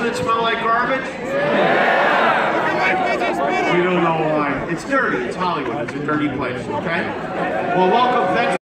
Doesn't it smell like garbage? Yeah. You don't know why. It's dirty. It's Hollywood. It's a dirty place, okay? Well, welcome. Thanks.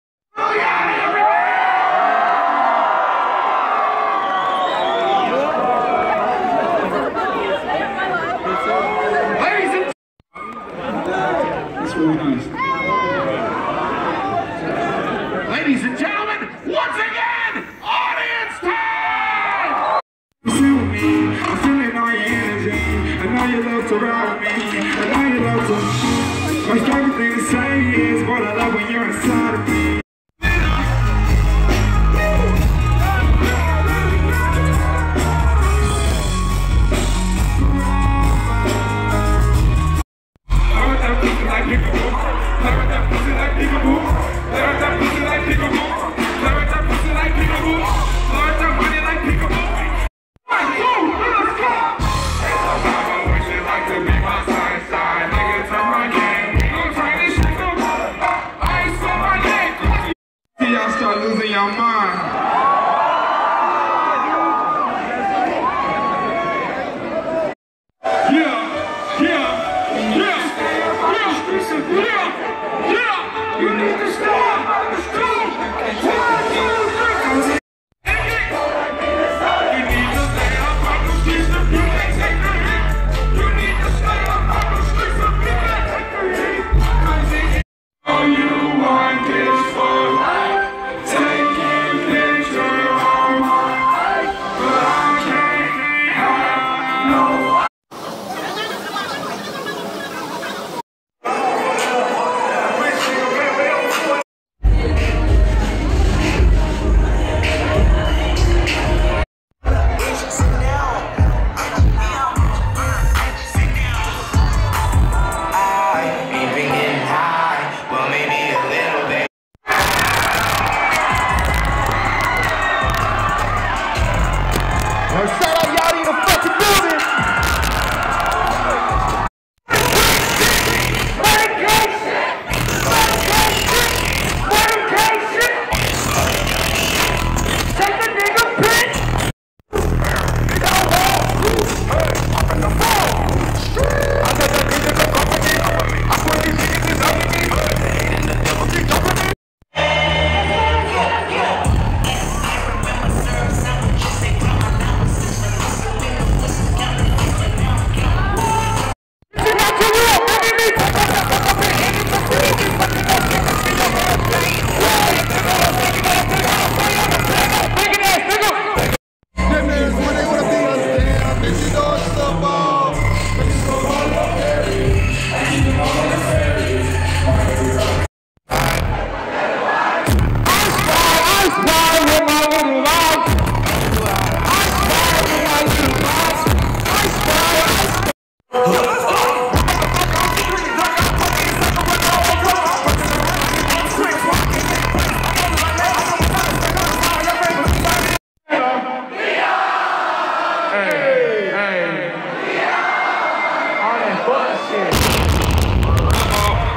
I know you love to rob me. I know you love to. My everything thing to say is what I love when you're inside of me.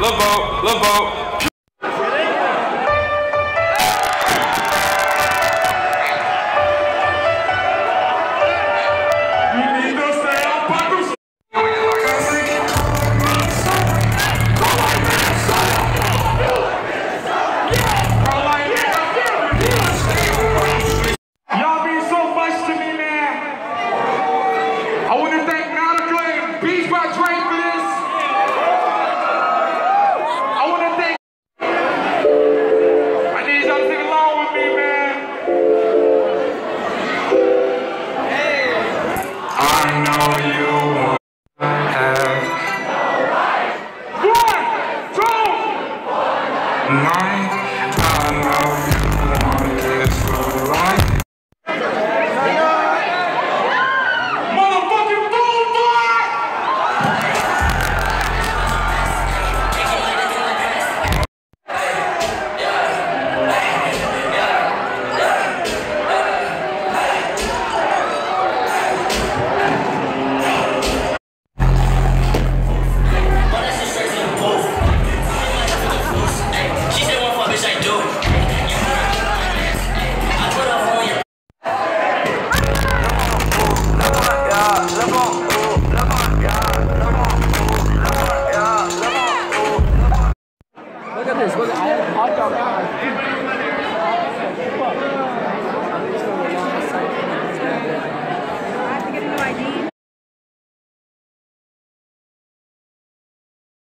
love love limbo,